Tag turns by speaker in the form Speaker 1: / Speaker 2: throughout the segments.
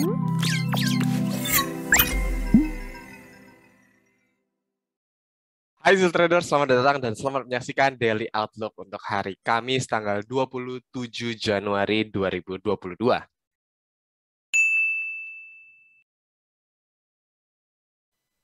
Speaker 1: Hai Zul Trader, selamat datang dan selamat menyaksikan Daily Outlook untuk hari Kamis tanggal 27 Januari 2022.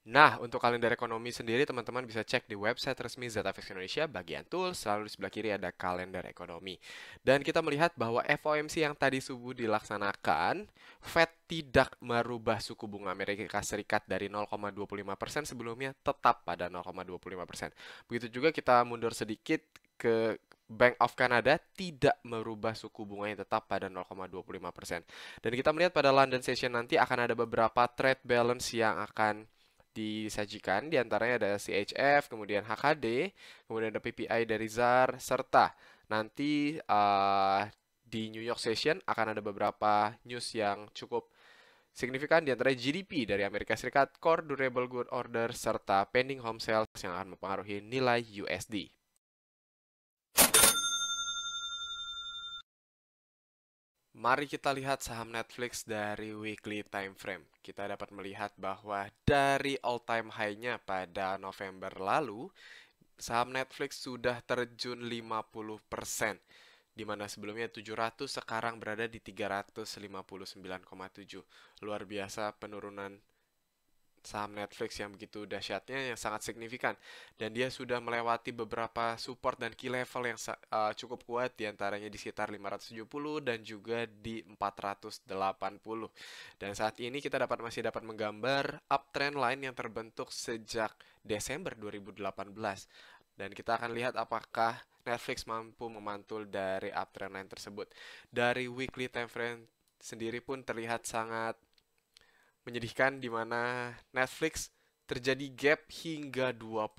Speaker 1: Nah, untuk kalender ekonomi sendiri, teman-teman bisa cek di website resmi ZFX Indonesia bagian tools, lalu di sebelah kiri ada kalender ekonomi. Dan kita melihat bahwa FOMC yang tadi subuh dilaksanakan, Fed tidak merubah suku bunga Amerika Serikat dari 0,25% sebelumnya tetap pada 0,25%. Begitu juga kita mundur sedikit ke Bank of Canada tidak merubah suku bunganya tetap pada 0,25%. Dan kita melihat pada London Session nanti akan ada beberapa trade balance yang akan disajikan di antaranya ada CHF, kemudian HKD, kemudian ada PPI dari ZAR, serta nanti uh, di New York Session akan ada beberapa news yang cukup signifikan di antaranya GDP dari Amerika Serikat, Core Durable Good Order, serta Pending Home Sales yang akan mempengaruhi nilai USD. Mari kita lihat saham Netflix dari weekly time frame. Kita dapat melihat bahwa dari all time high-nya pada November lalu, saham Netflix sudah terjun 50%, di mana sebelumnya 700 sekarang berada di 359,7. Luar biasa penurunan saham Netflix yang begitu dahsyatnya yang sangat signifikan. Dan dia sudah melewati beberapa support dan key level yang uh, cukup kuat di antaranya di sekitar 570 dan juga di 480 dan saat ini kita dapat masih dapat menggambar uptrend line yang terbentuk sejak Desember 2018 dan kita akan lihat apakah Netflix mampu memantul dari uptrend line tersebut. Dari weekly time frame sendiri pun terlihat sangat menyedihkan di mana Netflix terjadi gap hingga 20%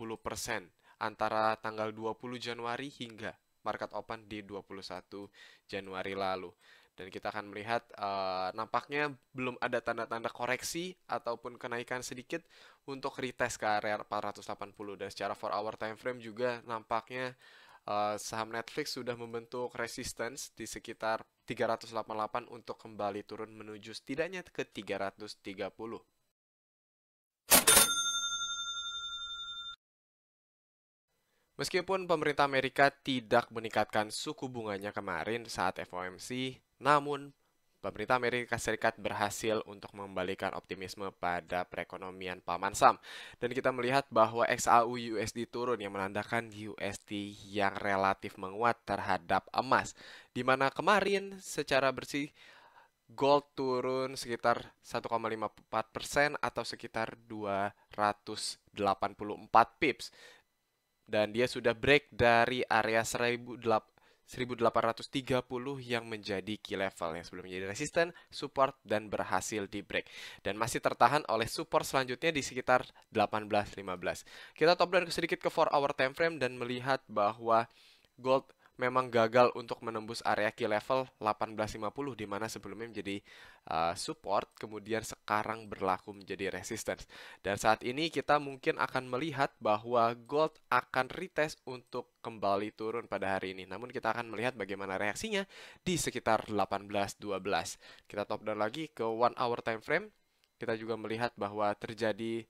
Speaker 1: antara tanggal 20 Januari hingga market open di 21 Januari lalu. Dan kita akan melihat uh, nampaknya belum ada tanda-tanda koreksi ataupun kenaikan sedikit untuk retest ke area 480 dan secara 4 hour time frame juga nampaknya uh, saham Netflix sudah membentuk resistance di sekitar 388 untuk kembali turun menuju setidaknya ke 330. Meskipun pemerintah Amerika tidak meningkatkan suku bunganya kemarin saat FOMC, namun pemerintah Amerika Serikat berhasil untuk membalikan optimisme pada perekonomian paman Sam. Dan kita melihat bahwa XAU USD turun yang menandakan USD yang relatif menguat terhadap emas. Di mana kemarin secara bersih gold turun sekitar 1,54% atau sekitar 284 pips. Dan dia sudah break dari area 1008 1830 yang menjadi key level yang sebelumnya menjadi resisten, support, dan berhasil di break. Dan masih tertahan oleh support selanjutnya di sekitar 18.15. Kita top down sedikit ke 4 hour time frame dan melihat bahwa gold memang gagal untuk menembus area key level 1850 di mana sebelumnya menjadi uh, support kemudian sekarang berlaku menjadi resistance. Dan saat ini kita mungkin akan melihat bahwa gold akan retest untuk kembali turun pada hari ini. Namun kita akan melihat bagaimana reaksinya di sekitar 18.12. Kita top down lagi ke one hour time frame. Kita juga melihat bahwa terjadi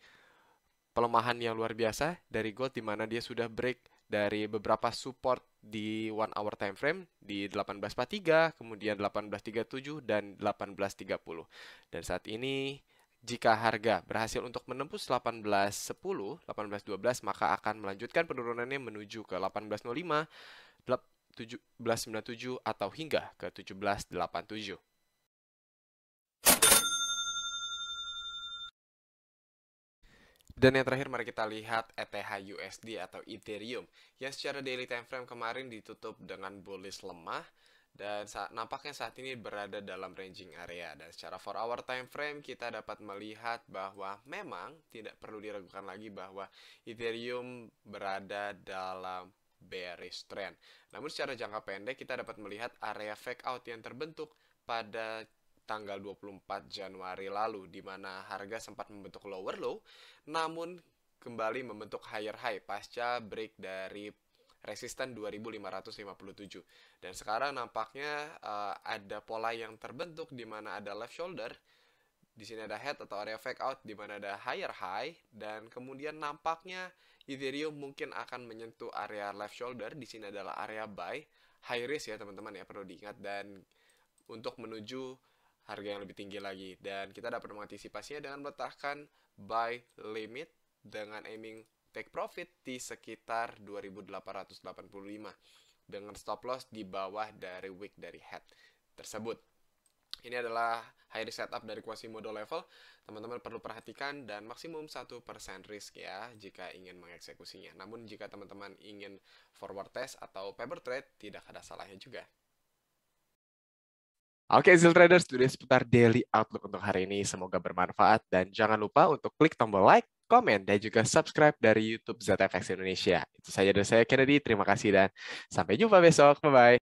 Speaker 1: pelemahan yang luar biasa dari gold di mana dia sudah break dari beberapa support di one hour time frame di 1843, kemudian 1837 dan 1830. Dan saat ini jika harga berhasil untuk menembus 1810, 1812 maka akan melanjutkan penurunannya menuju ke 1805, 1797 atau hingga ke 1787. Dan yang terakhir mari kita lihat ETH USD atau Ethereum yang secara daily time frame kemarin ditutup dengan bullish lemah dan saat, nampaknya saat ini berada dalam ranging area dan secara 4 hour time frame kita dapat melihat bahwa memang tidak perlu diragukan lagi bahwa Ethereum berada dalam bearish trend. Namun secara jangka pendek kita dapat melihat area fake out yang terbentuk pada tanggal 24 Januari lalu di mana harga sempat membentuk lower low namun kembali membentuk higher high pasca break dari resisten 2557 dan sekarang nampaknya uh, ada pola yang terbentuk di mana ada left shoulder Di sini ada head atau area fake out di mana ada higher high dan kemudian nampaknya Ethereum mungkin akan menyentuh area left shoulder. Di sini adalah area buy, high risk ya teman-teman ya perlu diingat dan untuk menuju harga yang lebih tinggi lagi dan kita dapat mengantisipasinya dengan meletakkan buy limit dengan aiming take profit di sekitar 2885 dengan stop loss di bawah dari wick dari head tersebut. Ini adalah high risk setup dari Quasimodo level. Teman-teman perlu perhatikan dan maksimum 1% risk ya jika ingin mengeksekusinya. Namun jika teman-teman ingin forward test atau paper trade, tidak ada salahnya juga. Oke, Zil Traders, itu seputar daily outlook untuk hari ini. Semoga bermanfaat dan jangan lupa untuk klik tombol like, komen, dan juga subscribe dari YouTube ZFX Indonesia. Itu saja dari saya Kennedy. Terima kasih dan sampai jumpa besok. Bye-bye.